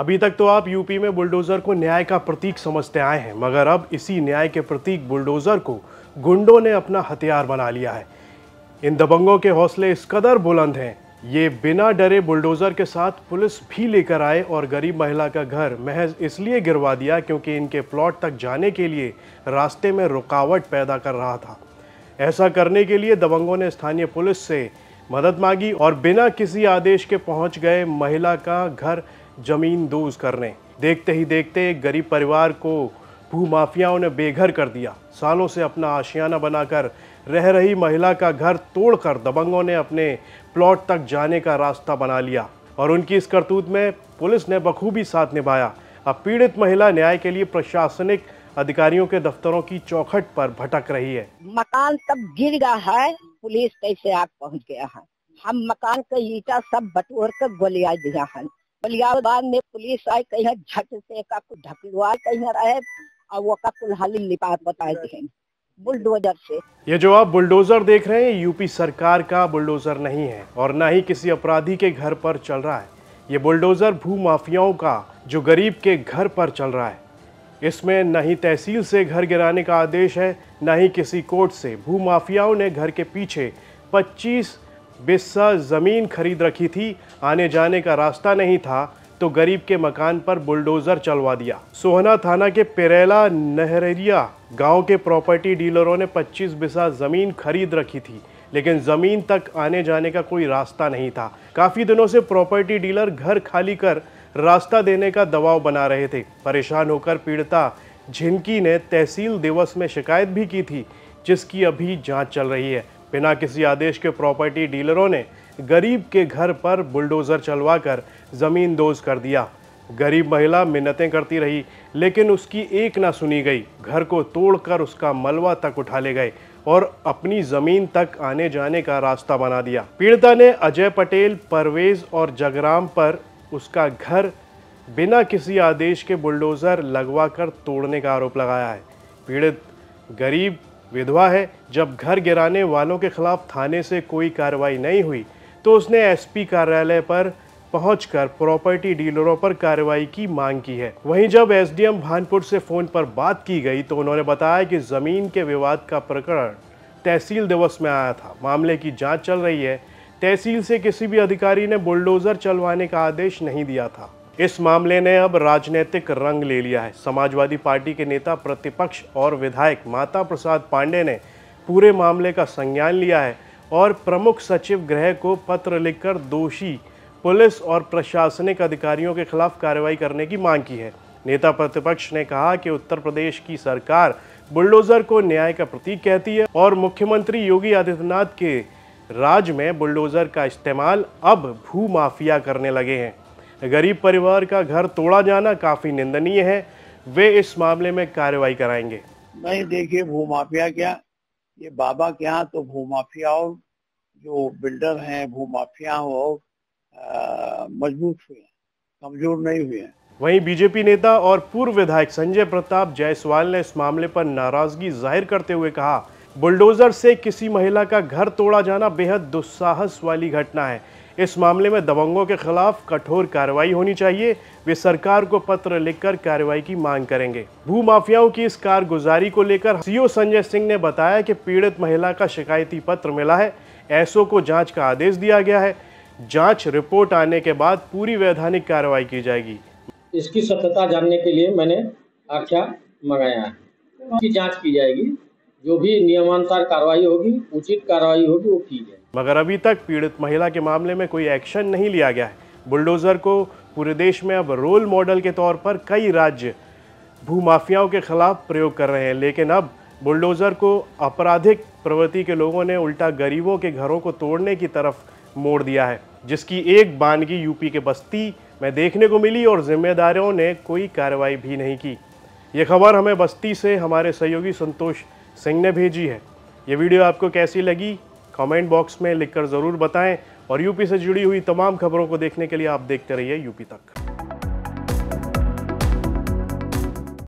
अभी तक तो आप यूपी में बुलडोजर को न्याय का प्रतीक समझते आए हैं, मगर अब इसी न्याय के प्रतीक बुलडोजर को गुंडों ने अपना हथियार बना लिया है। इन दबंगों के हौसले इस कदर बुलंद हैं, ये बिना डरे बुलडोजर के साथ पुलिस भी लेकर आए और गरीब महिला का घर महज इसलिए गिरवा दिया क्योंकि इनके प्लॉट तक जाने के लिए रास्ते में रुकावट पैदा कर रहा था। ऐसा करने के लिए दबंगों ने स्थानीय पुलिस से मदद मांगी और बिना किसी आदेश के पहुँच गए महिला का घर ज़मीन दोज करने। देखते ही देखते एक गरीब परिवार को भूमाफियाओं ने बेघर कर दिया। सालों से अपना आशियाना बनाकर रह रही महिला का घर तोड़कर दबंगों ने अपने प्लॉट तक जाने का रास्ता बना लिया और उनकी इस करतूत में पुलिस ने बखूबी साथ निभाया। अब पीड़ित महिला न्याय के लिए प्रशासनिक अधिकारियों के दफ्तरों की चौखट पर भटक रही है। मकान तब गिर गया है, पुलिस कैसे आग पहुँच गया है? हम मकान का ईटा सब बटोर कर गोलिया दिया है। गोलिया बाद में पुलिस आई, कहीं झट से का कुछ ढकलुआ कहीं रहे, और वो का कुल्हाली लिपात बताए थे। बुलडोजर से। ये जो आप बुलडोजर देख रहे हैं यूपी सरकार का बुलडोजर नहीं है, और ना ही किसी अपराधी के घर पर चल रहा है। ये बुलडोजर भू माफियाओं का, जो गरीब के घर पर चल रहा है। इसमें न ही तहसील से घर गिराने का आदेश है, न ही किसी कोर्ट से। भू माफियाओं ने घर के पीछे 25 बिस्सा ज़मीन खरीद रखी थी, आने जाने का रास्ता नहीं था तो गरीब के मकान पर बुलडोज़र चलवा दिया। सोहना थाना के पेरेला नहरिया गाँव के प्रॉपर्टी डीलरों ने 25 बिस्सा ज़मीन खरीद रखी थी, लेकिन ज़मीन तक आने जाने का कोई रास्ता नहीं था। काफ़ी दिनों से प्रॉपर्टी डीलर घर खाली कर रास्ता देने का दबाव बना रहे थे। परेशान होकर पीड़िता झिनकी ने तहसील दिवस में शिकायत भी की थी, जिसकी अभी जाँच चल रही है। बिना किसी आदेश के प्रॉपर्टी डीलरों ने गरीब के घर पर बुलडोज़र चलवाकर ज़मीन दोज कर दिया। गरीब महिला मिन्नतें करती रही, लेकिन उसकी एक ना सुनी गई। घर को तोड़कर उसका मलबा तक उठा ले गए और अपनी ज़मीन तक आने जाने का रास्ता बना दिया। पीड़िता ने अजय पटेल, परवेज और जगराम पर उसका घर बिना किसी आदेश के बुलडोज़र लगवाकर तोड़ने का आरोप लगाया है। पीड़ित गरीब विधवा है। जब घर गिराने वालों के खिलाफ थाने से कोई कार्रवाई नहीं हुई तो उसने एसपी कार्यालय पर पहुंचकर प्रॉपर्टी डीलरों पर कार्रवाई की मांग की है। वहीं जब एसडीएम भानपुर से फ़ोन पर बात की गई तो उन्होंने बताया कि ज़मीन के विवाद का प्रकरण तहसील दिवस में आया था। मामले की जाँच चल रही है। तहसील से किसी भी अधिकारी ने बुलडोजर चलवाने का आदेश नहीं दिया था। इस मामले ने अब राजनीतिक रंग ले लिया है। समाजवादी पार्टी के नेता प्रतिपक्ष और विधायक माता प्रसाद पांडे ने पूरे मामले का संज्ञान लिया है और प्रमुख सचिव गृह को पत्र लिखकर दोषी, पुलिस और प्रशासनिक अधिकारियों के खिलाफ कार्रवाई करने की मांग की है। नेता प्रतिपक्ष ने कहा कि उत्तर प्रदेश की सरकार बुलडोजर को न्याय का प्रतीक कहती है और मुख्यमंत्री योगी आदित्यनाथ के राज में बुलडोजर का इस्तेमाल अब भू माफिया करने लगे हैं। गरीब परिवार का घर तोड़ा जाना काफ़ी निंदनीय है। वे इस मामले में कार्रवाई कराएँगे। नहीं देखिए भू माफिया क्या? ये बाबा के यहाँ तो भू माफियाओं जो बिल्डर हैं भू माफिया हो मज़बूत हुए हैं कमज़ोर नहीं हुए हैं। वहीं बीजेपी नेता और पूर्व विधायक संजय प्रताप जायसवाल ने इस मामले पर नाराज़गी ज़ाहिर करते हुए कहा बुलडोजर से किसी महिला का घर तोड़ा जाना बेहद दुस्साहस वाली घटना है। इस मामले में दबंगों के खिलाफ कठोर कार्रवाई होनी चाहिए। वे सरकार को पत्र लिखकर कार्रवाई की मांग करेंगे। भू माफियाओं की इस कारगुजारी को लेकर सीओ संजय सिंह ने बताया कि पीड़ित महिला का शिकायती पत्र मिला है। एसओ को जाँच का आदेश दिया गया है। जाँच रिपोर्ट आने के बाद पूरी वैधानिक कार्रवाई की जाएगी। इसकी सत्यता जानने के लिए मैंने आख्या मंगाया है। जाँच की जाएगी। जो भी नियमानुसार कार्रवाई होगी, उचित कार्रवाई होगी, वो की जाएगी। मगर अभी तक पीड़ित महिला के मामले में कोई एक्शन नहीं लिया गया है। बुलडोजर को पूरे देश में अब रोल मॉडल के तौर पर कई राज्य भूमाफियाओं के खिलाफ प्रयोग कर रहे हैं, लेकिन अब बुलडोजर को आपराधिक प्रवृत्ति के लोगों ने उल्टा गरीबों के घरों को तोड़ने की तरफ़ मोड़ दिया है, जिसकी एक बानगी यूपी के बस्ती में देखने को मिली और जिम्मेदारों ने कोई कार्रवाई भी नहीं की। ये खबर हमें बस्ती से हमारे सहयोगी संतोष सिंह ने भेजी है। ये वीडियो आपको कैसी लगी? कमेंट बॉक्स में लिखकर ज़रूर बताएँ और यूपी से जुड़ी हुई तमाम खबरों को देखने के लिए आप देखते रहिए यूपी तक।